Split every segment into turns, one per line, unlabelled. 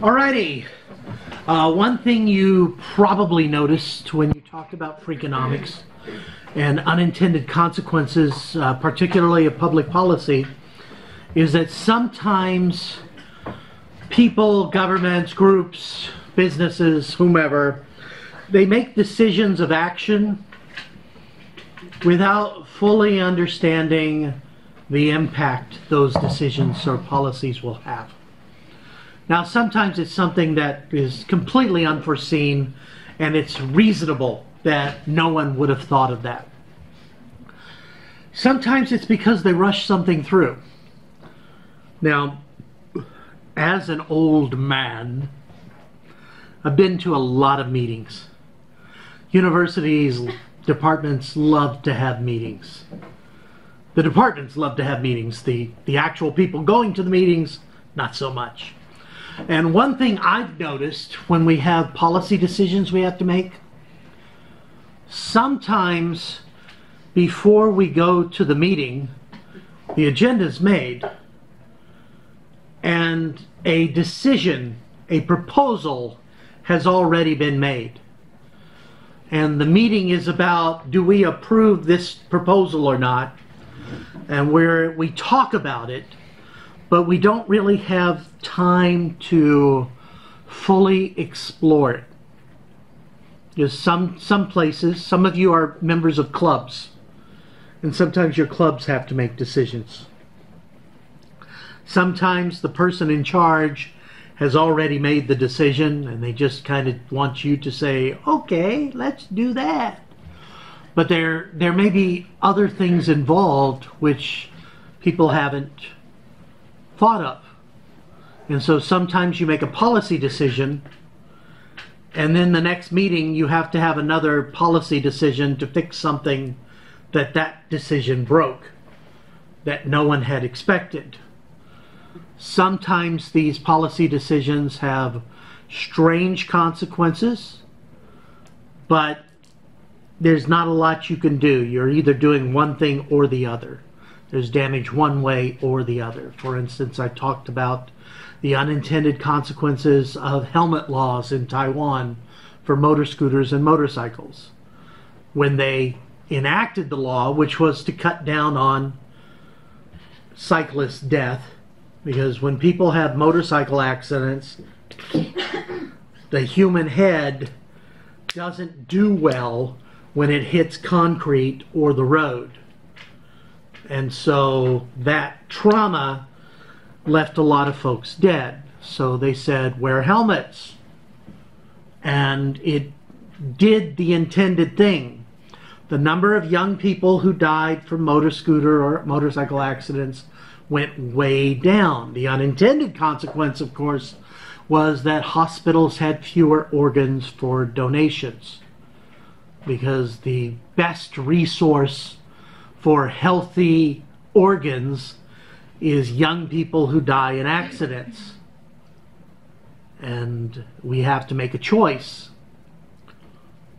Alrighty. Uh, one thing you probably noticed when you talked about Freakonomics and unintended consequences, uh, particularly of public policy, is that sometimes people, governments, groups, businesses, whomever, they make decisions of action without fully understanding the impact those decisions or policies will have. Now, sometimes it's something that is completely unforeseen and it's reasonable that no one would have thought of that. Sometimes it's because they rush something through. Now, as an old man, I've been to a lot of meetings. Universities, departments love to have meetings. The departments love to have meetings. The, the actual people going to the meetings, not so much. And one thing I've noticed when we have policy decisions we have to make, sometimes before we go to the meeting, the agenda is made and a decision, a proposal has already been made. And the meeting is about do we approve this proposal or not? And where we talk about it, but we don't really have time to fully explore it. Because some some places, some of you are members of clubs, and sometimes your clubs have to make decisions. Sometimes the person in charge has already made the decision and they just kind of want you to say, okay, let's do that. But there, there may be other things involved which people haven't thought of. And so sometimes you make a policy decision, and then the next meeting you have to have another policy decision to fix something that that decision broke that no one had expected. Sometimes these policy decisions have strange consequences, but there's not a lot you can do. You're either doing one thing or the other there's damage one way or the other. For instance, I talked about the unintended consequences of helmet laws in Taiwan for motor scooters and motorcycles. When they enacted the law, which was to cut down on cyclist death, because when people have motorcycle accidents, the human head doesn't do well when it hits concrete or the road. And so that trauma left a lot of folks dead. So they said, wear helmets. And it did the intended thing. The number of young people who died from motor scooter or motorcycle accidents went way down. The unintended consequence, of course, was that hospitals had fewer organs for donations because the best resource for healthy organs is young people who die in accidents. And we have to make a choice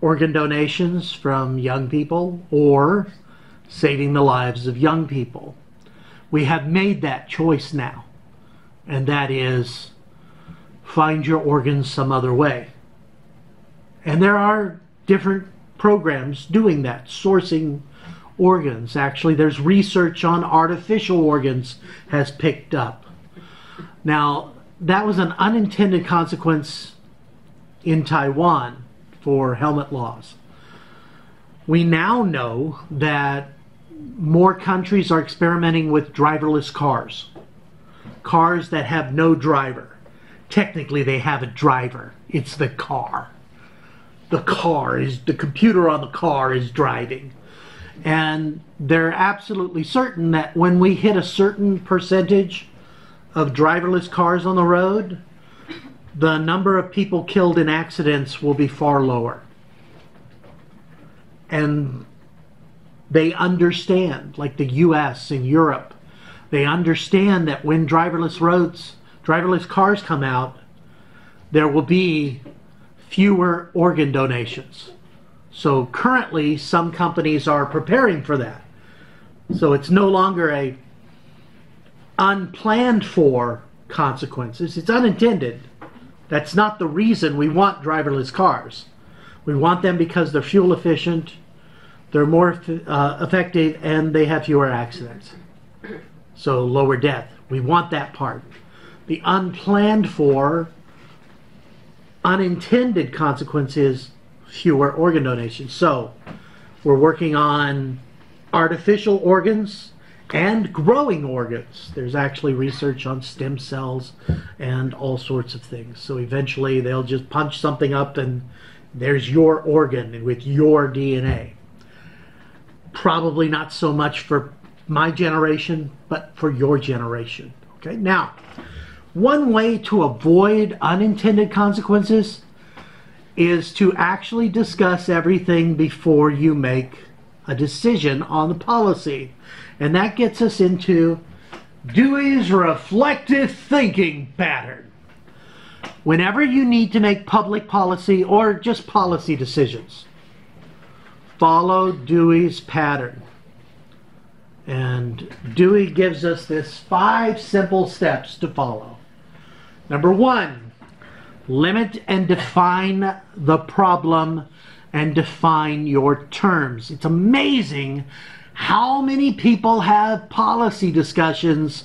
organ donations from young people or saving the lives of young people. We have made that choice now, and that is find your organs some other way. And there are different programs doing that, sourcing organs. Actually, there's research on artificial organs has picked up. Now, that was an unintended consequence in Taiwan for helmet laws. We now know that more countries are experimenting with driverless cars. Cars that have no driver. Technically, they have a driver. It's the car. The car is, the computer on the car is driving. And they're absolutely certain that when we hit a certain percentage of driverless cars on the road, the number of people killed in accidents will be far lower. And they understand, like the US and Europe, they understand that when driverless roads, driverless cars come out, there will be fewer organ donations. So currently, some companies are preparing for that. So it's no longer a unplanned for consequences. It's unintended, That's not the reason we want driverless cars. We want them because they're fuel efficient, they're more uh, effective, and they have fewer accidents. So lower death. We want that part. The unplanned for, unintended consequences, fewer organ donations. So we're working on artificial organs and growing organs. There's actually research on stem cells and all sorts of things. So eventually they'll just punch something up and there's your organ with your DNA. Probably not so much for my generation, but for your generation. Okay, now, one way to avoid unintended consequences is to actually discuss everything before you make a decision on the policy. And that gets us into Dewey's reflective thinking pattern. Whenever you need to make public policy or just policy decisions, follow Dewey's pattern. And Dewey gives us this five simple steps to follow. Number one, limit and define the problem and define your terms. It's amazing how many people have policy discussions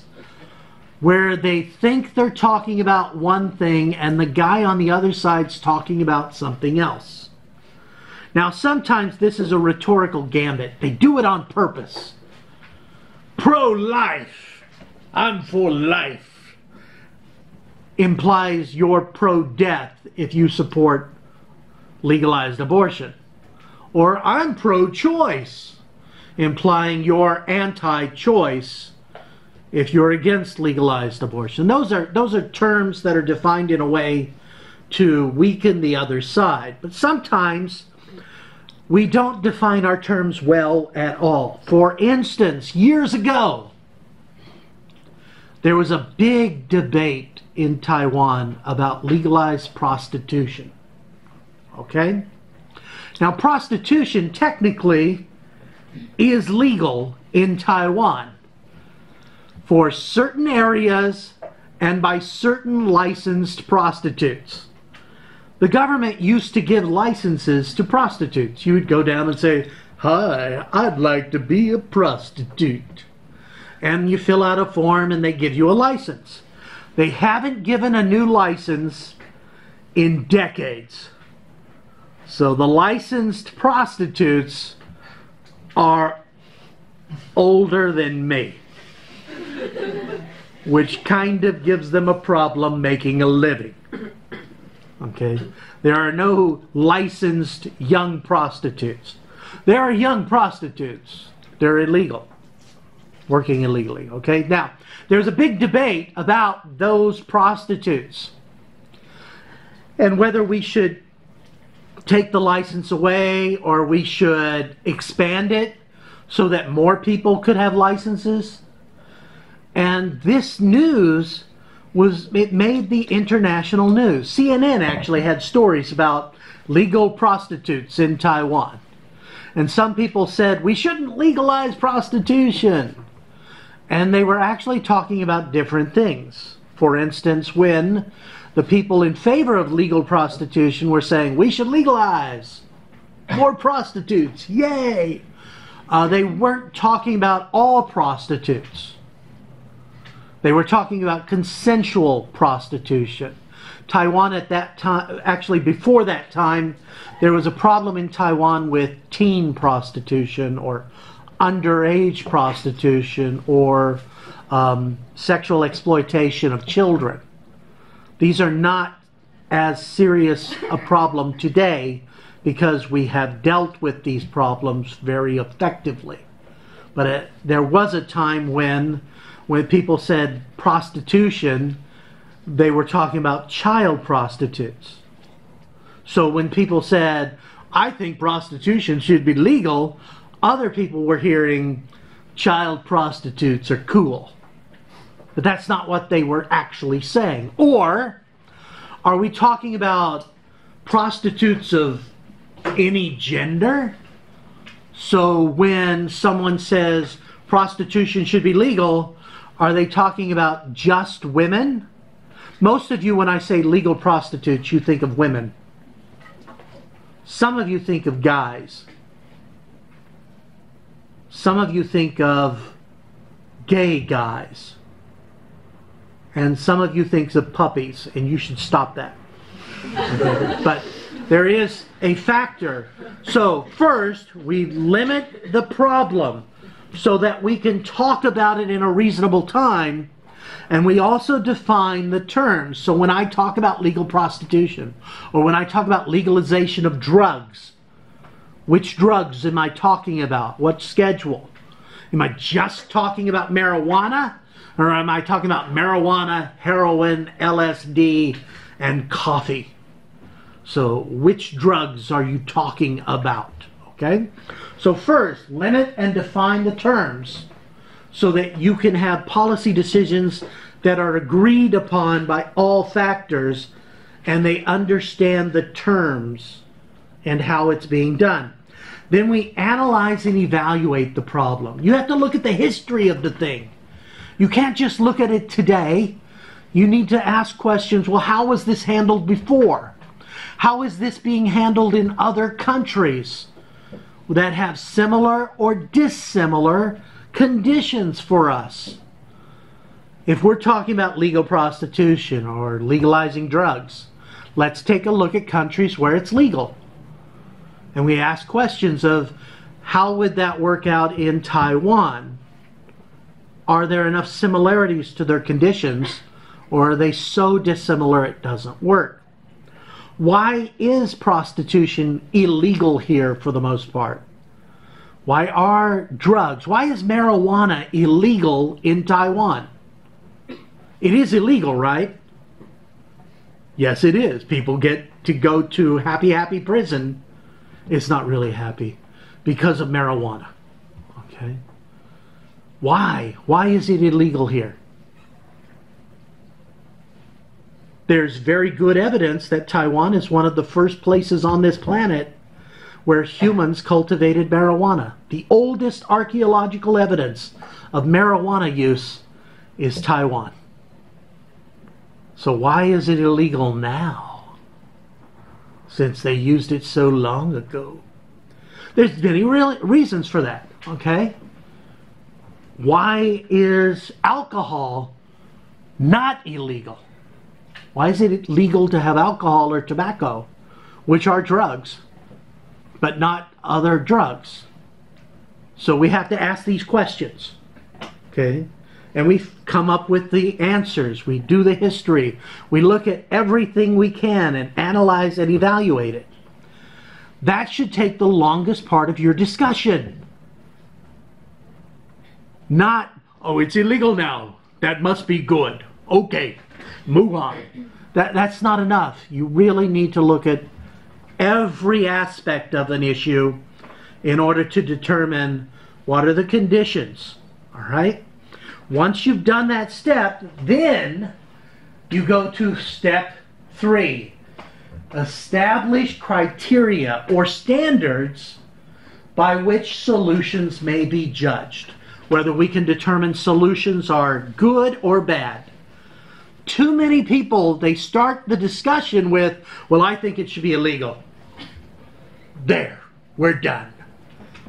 where they think they're talking about one thing and the guy on the other side's talking about something else. Now, sometimes this is a rhetorical gambit. They do it on purpose. Pro life, I'm for life, implies you're pro death if you support legalized abortion. Or I'm pro choice implying you're anti-choice if you're against legalized abortion. Those are those are terms that are defined in a way to weaken the other side. But sometimes we don't define our terms well at all. For instance, years ago, there was a big debate in Taiwan about legalized prostitution. Okay? Now, prostitution technically is legal in Taiwan for certain areas and by certain licensed prostitutes. The government used to give licenses to prostitutes. You would go down and say, Hi, I'd like to be a prostitute. And you fill out a form and they give you a license. They haven't given a new license in decades. So the licensed prostitutes are older than me, which kind of gives them a problem making a living. Okay? There are no licensed young prostitutes. There are young prostitutes. They're illegal, working illegally. Okay? Now, there's a big debate about those prostitutes and whether we should take the license away or we should expand it so that more people could have licenses. And this news was, it made the international news. CNN actually had stories about legal prostitutes in Taiwan. And some people said we shouldn't legalize prostitution. And they were actually talking about different things. For instance, when the people in favor of legal prostitution were saying we should legalize more prostitutes, yay! Uh, they weren't talking about all prostitutes. They were talking about consensual prostitution. Taiwan at that time, actually before that time, there was a problem in Taiwan with teen prostitution or underage prostitution or um, sexual exploitation of children. These are not as serious a problem today because we have dealt with these problems very effectively. But it, there was a time when, when people said prostitution, they were talking about child prostitutes. So when people said, I think prostitution should be legal, other people were hearing child prostitutes are cool. But that's not what they were actually saying. Or are we talking about prostitutes of any gender? So when someone says prostitution should be legal, are they talking about just women? Most of you, when I say legal prostitutes, you think of women. Some of you think of guys. Some of you think of gay guys. And some of you think of puppies, and you should stop that. but there is a factor. So, first, we limit the problem so that we can talk about it in a reasonable time. And we also define the terms. So, when I talk about legal prostitution or when I talk about legalization of drugs, which drugs am I talking about? What schedule? Am I just talking about marijuana? Or am I talking about marijuana, heroin, LSD, and coffee? So, which drugs are you talking about? Okay? So, first, limit and define the terms so that you can have policy decisions that are agreed upon by all factors and they understand the terms and how it's being done. Then we analyze and evaluate the problem. You have to look at the history of the thing. You can't just look at it today. You need to ask questions well, how was this handled before? How is this being handled in other countries that have similar or dissimilar conditions for us? If we're talking about legal prostitution or legalizing drugs, let's take a look at countries where it's legal. And we ask questions of how would that work out in Taiwan? Are there enough similarities to their conditions, or are they so dissimilar it doesn't work? Why is prostitution illegal here for the most part? Why are drugs, why is marijuana illegal in Taiwan? It is illegal, right? Yes, it is. People get to go to happy, happy prison. It's not really happy because of marijuana. Okay? Why? Why is it illegal here? There's very good evidence that Taiwan is one of the first places on this planet where humans cultivated marijuana. The oldest archaeological evidence of marijuana use is Taiwan. So, why is it illegal now? Since they used it so long ago. There's many real reasons for that, okay? Why is alcohol not illegal? Why is it legal to have alcohol or tobacco, which are drugs, but not other drugs? So we have to ask these questions. Okay? And we come up with the answers. We do the history. We look at everything we can and analyze and evaluate it. That should take the longest part of your discussion. Not, oh, it's illegal now. That must be good. Okay, move on. That, that's not enough. You really need to look at every aspect of an issue in order to determine what are the conditions. All right? Once you've done that step, then you go to step three establish criteria or standards by which solutions may be judged whether we can determine solutions are good or bad. Too many people, they start the discussion with, well, I think it should be illegal. There, we're done.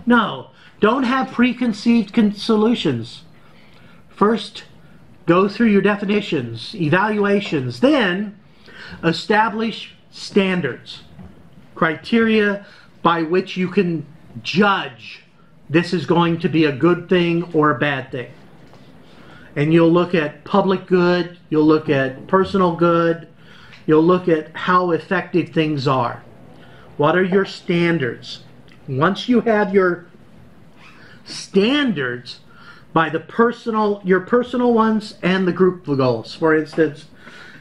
No, don't have preconceived con- solutions. First, go through your definitions, evaluations, then establish standards, criteria by which you can judge this is going to be a good thing or a bad thing. And you'll look at public good, you'll look at personal good, you'll look at how effective things are. What are your standards? Once you have your standards by the personal your personal ones and the group goals. For instance,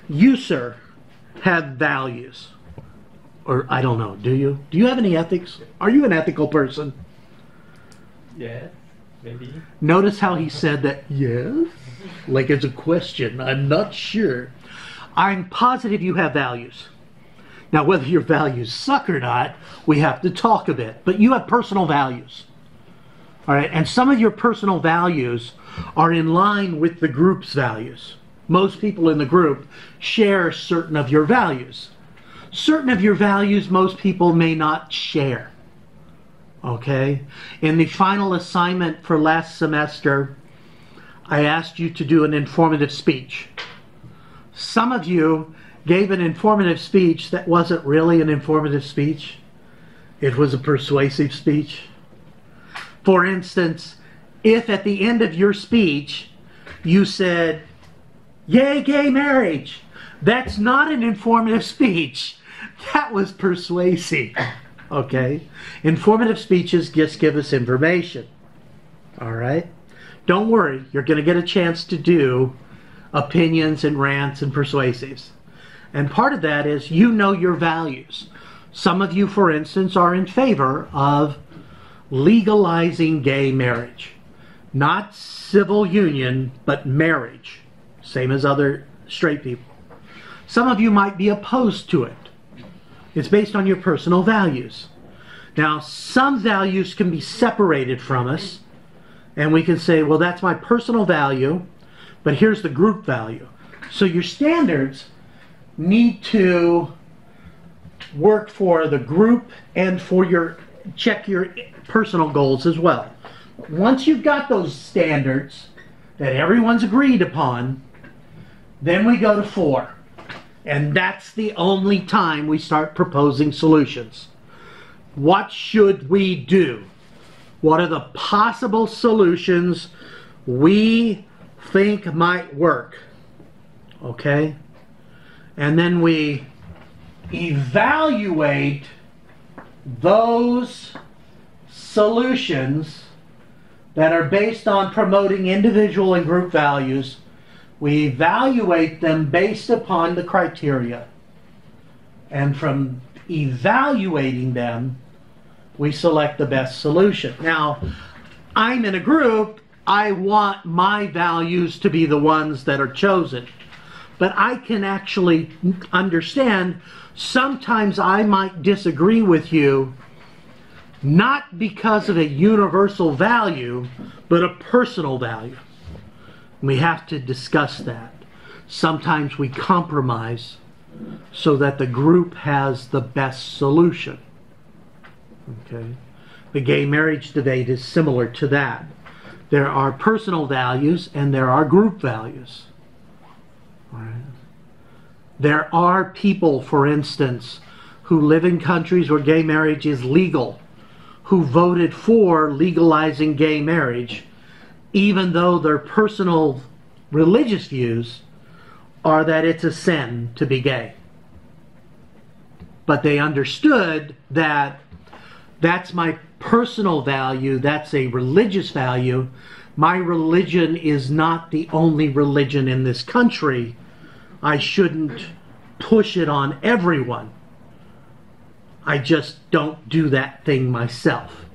you sir have values. Or I don't know, do you? Do you have any ethics? Are you an ethical person?
Yeah, maybe.
Notice how he said that, yes? Like it's a question. I'm not sure. I'm positive you have values. Now, whether your values suck or not, we have to talk a bit. But you have personal values. All right, and some of your personal values are in line with the group's values. most people in the group share certain of your values. Certain of your values most people may not share. Okay? In the final assignment for last semester, I asked you to do an informative speech. Some of you gave an informative speech that wasn't really an informative speech, it was a persuasive speech. For instance, if at the end of your speech you said, Yay, gay marriage, that's not an informative speech. That was persuasive. Okay? Informative speeches just give us information. All right? Don't worry, you're going to get a chance to do opinions and rants and persuasives. And part of that is you know your values. Some of you, for instance, are in favor of legalizing gay marriage. Not civil union, but marriage. Same as other straight people. Some of you might be opposed to it. It's based on your personal values. Now, some values can be separated from us, and we can say, well, that's my personal value, but here's the group value. So your standards need to work for the group and for your check your personal goals as well. Once you've got those standards that everyone's agreed upon, then we go to four. And that's the only time we start proposing solutions. What should we do? What are the possible solutions we think might work? Okay? And then we evaluate those solutions that are based on promoting individual and group values we evaluate them based upon the criteria. And from evaluating them, we select the best solution. Now, I'm in a group, I want my values to be the ones that are chosen. But I can actually understand sometimes I might disagree with you, not because of a universal value, but a personal value. We have to discuss that. Sometimes we compromise so that the group has the best solution. Okay? The gay marriage debate is similar to that. There are personal values and there are group values. Right? There are people, for instance, who live in countries where gay marriage is legal, who voted for legalizing gay marriage even though their personal religious views are that it's a sin to be gay. But they understood that that's my personal value, that's a religious value. My religion is not the only religion in this country. I shouldn't push it on everyone. I just don't do that thing myself.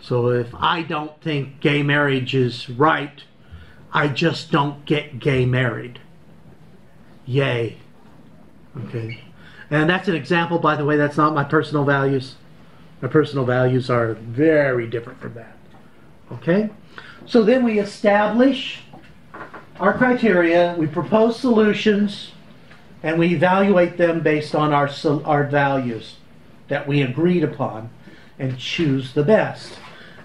So if I don't think gay marriage is right, I just don't get gay married. Yay. Okay. And that's an example, by the way, that's not my personal values. My personal values are very different from that. Okay? So then we establish our criteria, we propose solutions, and we evaluate them based on our, our values that we agreed upon and choose the best.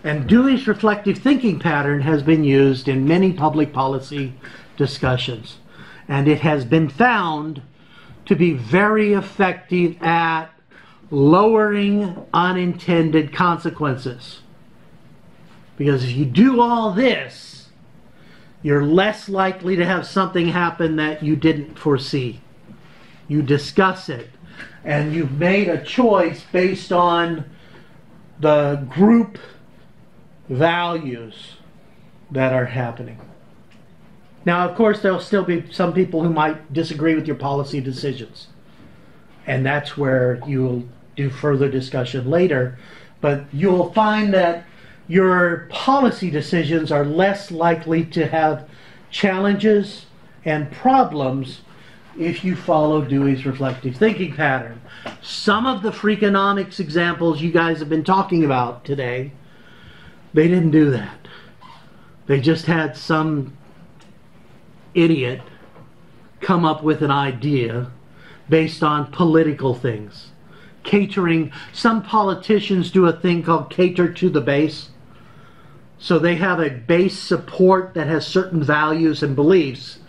And Dewey's reflective thinking pattern has been used in many public policy discussions. And it has been found to be very effective at lowering unintended consequences. Because if you do all this, you're less likely to have something happen that you didn't foresee. You discuss it, and you've made a choice based on the group values that are happening. Now, of course, there'll still be some people who might disagree with your policy decisions. And that's where you'll do further discussion later. But you'll find that your policy decisions are less likely to have challenges and problems if you follow Dewey's reflective thinking pattern. Some of the Freakonomics examples you guys have been talking about today they didn't do that. They just had some idiot come up with an idea based on political things. Catering, some politicians do a thing called cater to the base. So they have a base support that has certain values and beliefs,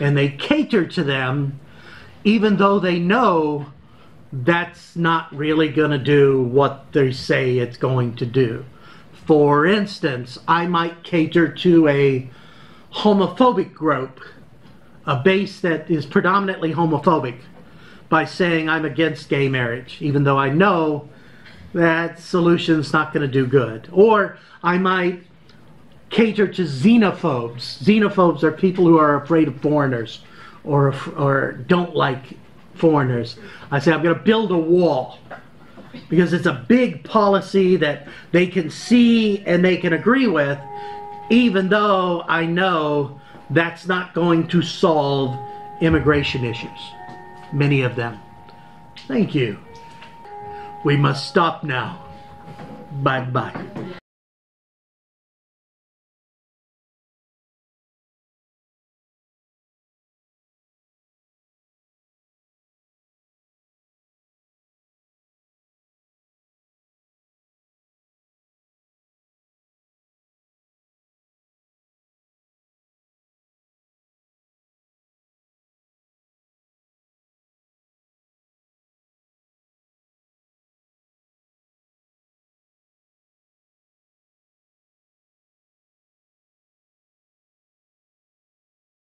and they cater to them even though they know that's not really going to do what they say it's going to do. For instance, I might cater to a homophobic group, a base that is predominantly homophobic, by saying I'm against gay marriage, even though I know that solution's not going to do good. Or I might cater to xenophobes. Xenophobes are people who are afraid of foreigners or, or don't like foreigners. I say, I'm going to build a wall because it's a big policy that they can see and they can agree with, even though I know that's not going to solve immigration issues, many of them. Thank you. We must stop now. Bye bye.